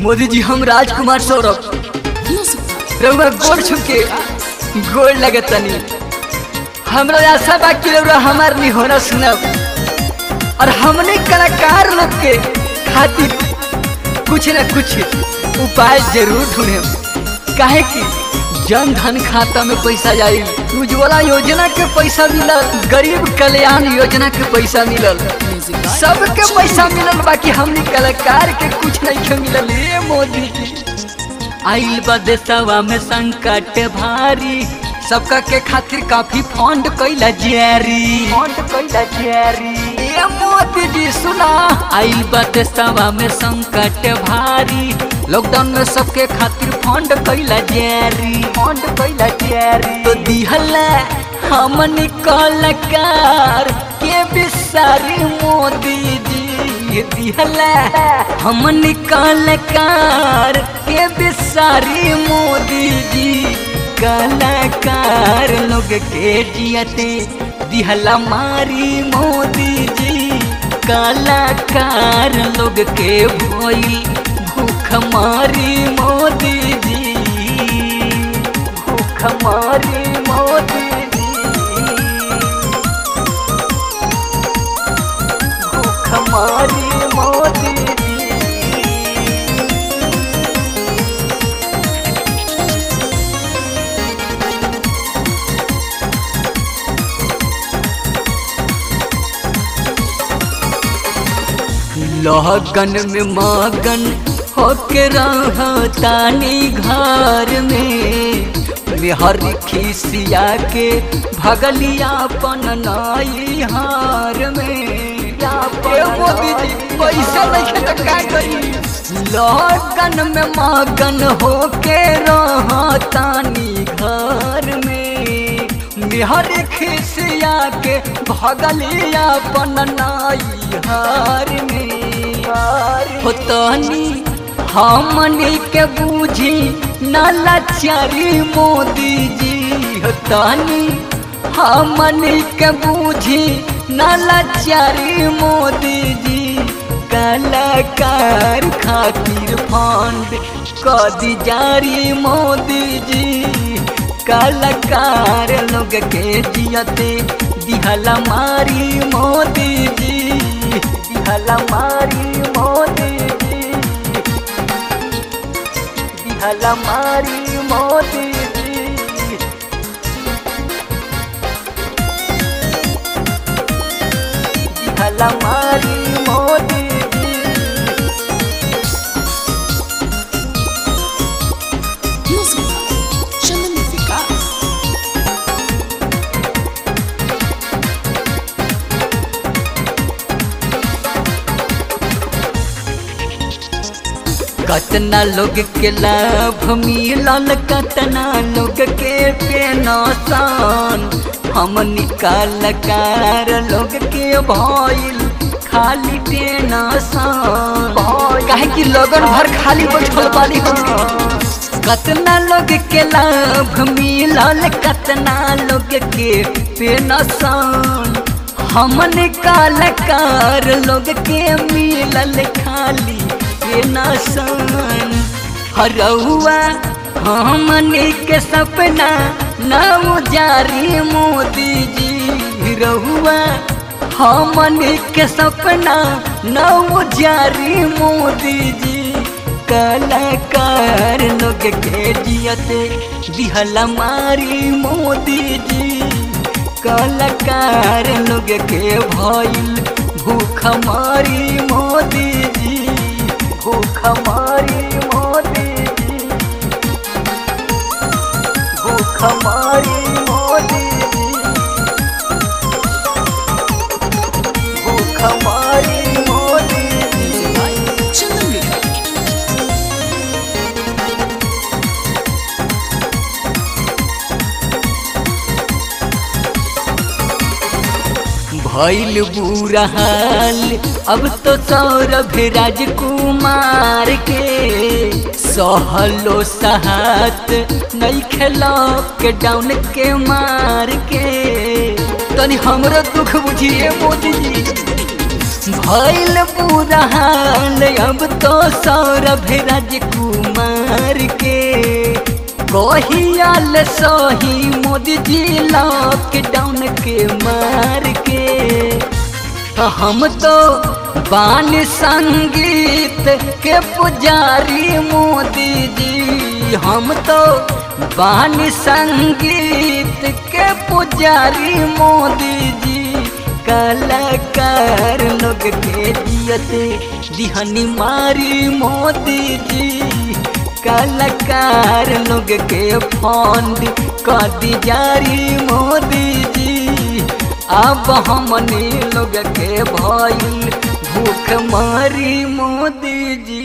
मोदी जी हम राजकुमार सौरभ। रउआ गोड़ छुके गोड़ लगतनी हमरा आशा बा कि रउआ हमार निहोरा सुनब। और हमने कलाकार लोग के खातिर कुछ न कुछ उपाय ज़रूर ढूंढे काहे कि जन धन खाता में पैसा जाई, उज्ज्वला योजना के पैसा मिलल, गरीब कल्याण योजना के पैसा मिलल। सबके पैसा मिलल बाकी हमने कलाकार के कुछ नहीं के मिलल। ए मोदी आइल बा देशवा में संकट भारी। सबका के खातिर काफ़ी फंड कैला जारी फंड कैला जारी ए मोदी जी सुना। आइल बा में संकट भारी। लॉकडाउन में सबके खातिर फंड कैला जारी फंड कैला जारी तो दिहला हमन कलाकार। के बिसारी मोदी जी दिहला। हमन कलाकार के बिसारी मोदी जी। कलाकार लोग के जियते, दिहला मारी मोदी जी। कलाकार लोग के भोई भूख मारी मोदी जी। भूख मारी मोदी जी में मगन होके रहतानी घर में। मेहर खिसिया के भगलिया पन नाई हार में। पैसा नहीं तो लगन में मगन होके रहतानी घर में। मेहर खिसिया के भगलिया पन नाई हार में। होतनी हमनी के बूझी नलाचारी मोदी जी। होतनी हमनी के बूझी नलाचारी मोदी जी कलाकार खातिर फंड कदी जारी मोदी जी कलाकार लोग के जियते, दिहला मारी मोदी जी दिहला मारी मोदी जी दिहला मारी मोदी जी मारी। कतना लोग के लाभ मिलल कतना लोग के पेनसान हम निकालकार लोग के भइल खाली टेनसान काहे कि लगन भर खाली बैठल बाली हम कतना लोग के लाभ मिलल कतना लोग के पेनसान हमन कलाकार लोग के मिलल खाली के नसान हरहुआ हमन के सपना नाम जारी मोदी जी रहुआ हमन के सपना नाम जारी मोदी जी कलाकार लोग के जियते दिहला मारी मोदी जी कलाकार लोग के भूख मारी मोदी भूख मारी मोदी भूख मारी भइल बुरा हाल। अब तो सौरभ राजकुमार के सहलो सहात नहीं खेलो के डाउन के मार के। तनी हमरो दुख बुझिए मोदी भैल पूरा हाल, अब तो सौरभ राजकुमार के। कहियाल सही मोदी जी लॉकडाउन के मार के। हम तो बान संगीत के पुजारी मोदी जी हम तो बान संगीत के पुजारी मोदी जी कलाकार लोग के जियते दिहनी मारी मोदी जी कलाकार लोग के फंड कदी जारी मोदी जी। अब हमने लोग के भूख मारी मोदी जी।